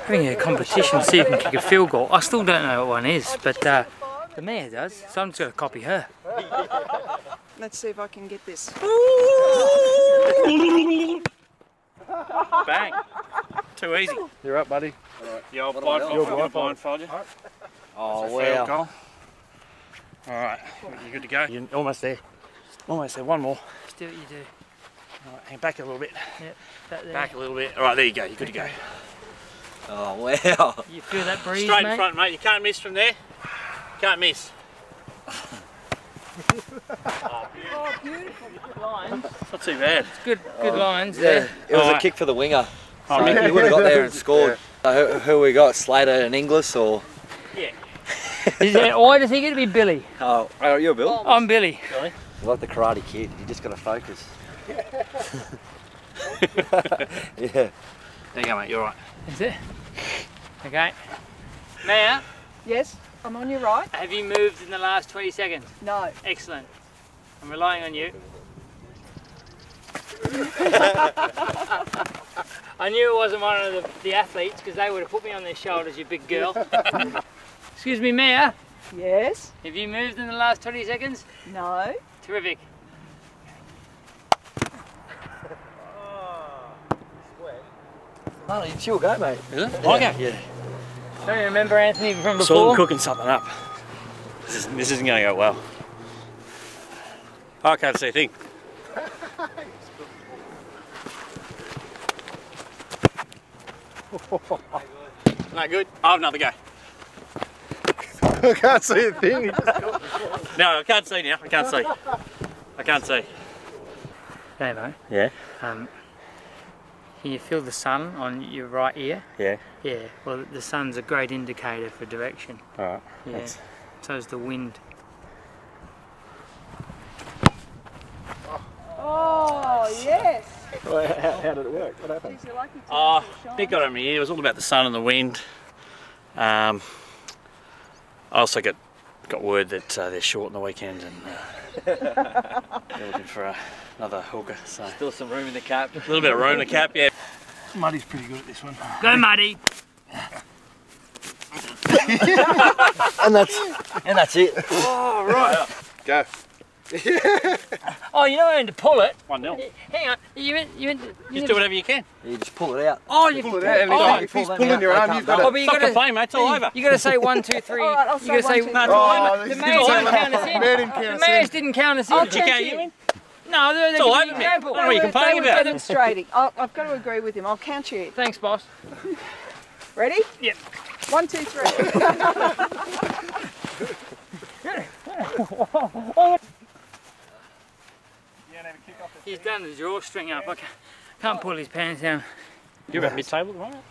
having a competition to see who can kick a field goal. I still don't know what one is, but uh, the mayor does, so I'm just going to copy her. Let's see if I can get this. Bang. Too easy. You're up, buddy. The old You're blindfold, blindfold. blindfold you. Oh, Field goal. All right, You're good to go? You're almost there. Almost there. One more. Just do what you do. All right, hang back a little bit. Yep, back there. Back a little bit. All right, there you go. You're good to go. Oh, wow. You feel that breeze, Straight in front, mate. You can't miss from there. Can't miss. Oh, beautiful. Lines. Not too bad. Good, good oh, lines Yeah, there. it was a Alright. kick for the winger. Oh, So Mickey. he would have got there and scored. So who, who we got? Slater and Inglis or? Is it, why does he get to be Billy? Oh, oh you're Bill. Oh, I'm Billy. You like the Karate Kid. You just got to focus. yeah. There you go, mate. You're all right. Is it? Okay. Mayor, Yes, I'm on your right. have you moved in the last 20 seconds? No. Excellent. I'm relying on you. I knew it wasn't one of the, the athletes because they would have put me on their shoulders, you big girl. Excuse me, Mayor, Yes. have you moved in the last 20 seconds? No. Terrific. Oh, it's your go, mate. Is it? Okay. Yeah. Don't you remember Anthony from Saw them before? cooking something up. This, is, this isn't going to go well. I can't see a thing. Not good. I'll have another go. I can't see a thing. No, I can't see now. I can't see. I can't see. Davo, Yeah. um, can you feel the sun on your right ear? Yeah. Yeah, well, the sun's a great indicator for direction. All right. Yeah. Thanks. So is the wind. Oh, yes. how, how did it work? What happened? Geez, you're lucky to Oh, have the Nick got on me ear. It was all about the sun and the wind. Um, I also got got word that uh, they're short on the weekend and uh, they're looking for uh, another hooker. So Still some room in the cap. A little bit of room in the cap, yeah. Muddy's pretty good at this one. Go, Muddy! and that's and that's it. Oh, right. Go. Oh, you know when to pull it? One nil. Hang on, you meant, you meant, you Just do whatever you can. You just pull it out. Oh, you Pull it out. And oh, if he's pulling your arm, you've got oh, to. but you Stop gotta, complaining, mate. It's all over. you gotta say one, two, three. All right, I'll you say gotta say, two, no. Oh, the he's didn't count us in. Man didn't The count us in. didn't count us in. I'll you check can't you. you in? No, they're, they're all giving over you me. example. What are you They were- complaining about? demonstrating. I'll, I've got to agree with him. I'll count you. Thanks, boss. Ready? Yep. One, two, three. Oh, He's done the drawstring up. I can't, can't pull his pants down. You're about mid-table at the moment.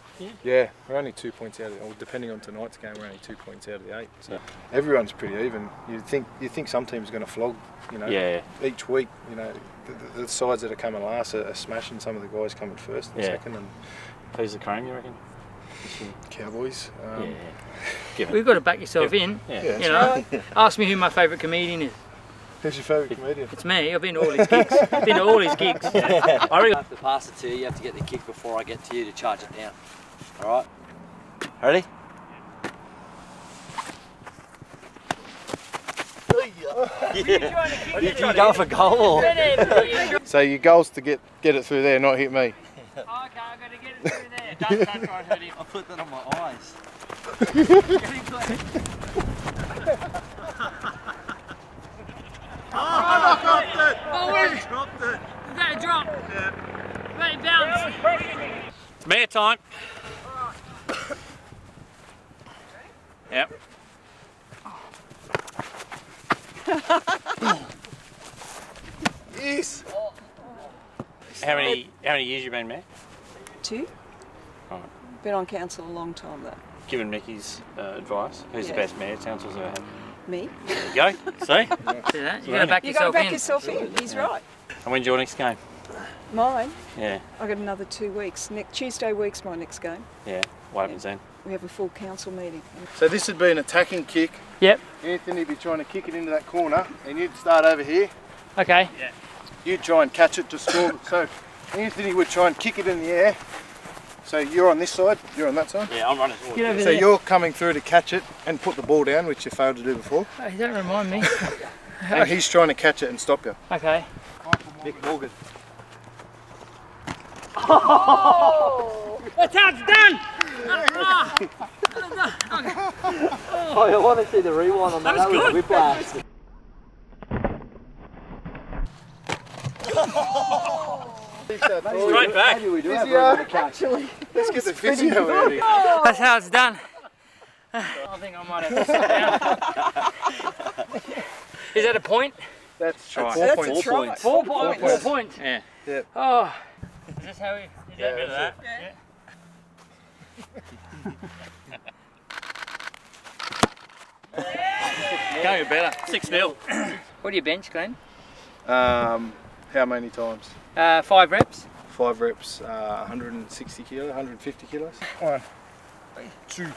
Yeah, we're only two points out of the, or depending on tonight's game, we're only two points out of the eight. So everyone's pretty even. You think you think some teams are going to flog, you know, Yeah. each week. You know, the, the, the sides that are coming last are, are smashing some of the guys coming first and Yeah. second, and Who's the cream, you reckon? Cowboys. Um, yeah. We've got to back yourself in. Yeah. yeah. You know, ask me who my favourite comedian is. Who's your favourite comedian? It's me. I've been to all his gigs. I've been to all his gigs. I I reckon have to pass it to you. You have to get the kick before I get to you to charge it down. All right. Ready? Yeah. You, you going for goal or? So your goal's to get get it through there, not hit me. Oh, I've got to get it through there. Don't, don't try and hurt him. I put that on my eyes. Oh, where is dropped it. Is that a drop? Yeah. Let it bounce. it's mayor time. Yep. Yes. How many how many years you been mayor? Two. Right. Been on council a long time though. Given Mickey's uh, advice, who's the best mayor council's ever had? Me. There you go. See? See that? You got to back You got to back in. yourself in. He's right. And when's your next game? Mine. Yeah. I got another two weeks. Next Tuesday week's my next game. Yeah. What happens then? We have a full council meeting. So this would be an attacking kick. Yep. Anthony would be trying to kick it into that corner, and you'd start over here. Okay. Yeah. You'd try and catch it to score. So Anthony would try and kick it in the air, So you're on this side, you're on that side. Yeah, I'm running forward. Get So there. you're coming through to catch it and put the ball down, which you failed to do before. Hey, don't remind me. And he's trying to catch it and stop you. Okay. Nick Morgan. Oh! That's how it's done! Oh, I want to see the rewind on that. That was good. whiplash. Straight back. We do have Physio. room. Actually, Let's get the physio out here. That's how it's done. I think I might have to sit down. Is that a point? That's Try. four that's points. a try. Four, po- four points. Yeah. Yeah. Oh. Is this how we? Is Yeah, that that's that? Going better. 6 0. What do you bench, Glenn? Um, how many times? Uh, five reps. Five reps, uh, 160 kilo, 150 kilos. One, two.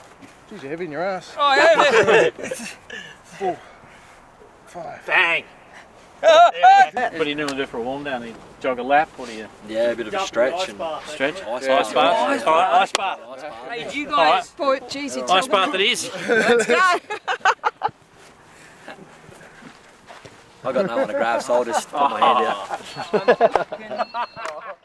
Geez, you're heavy in your ass. Oh, yeah. Four, five. Bang! what do you normally do for a warm down? You jog a lap? What do you Yeah, a bit of a stretch. And stretch? Ice Ice bath. bath. Ice All right, ice bath. Ice bath. hey, do you All right. guys? boy, geez, you tell Ice bath it is. Let's go. I got no one to grab, so I'll just put my hand out. Can-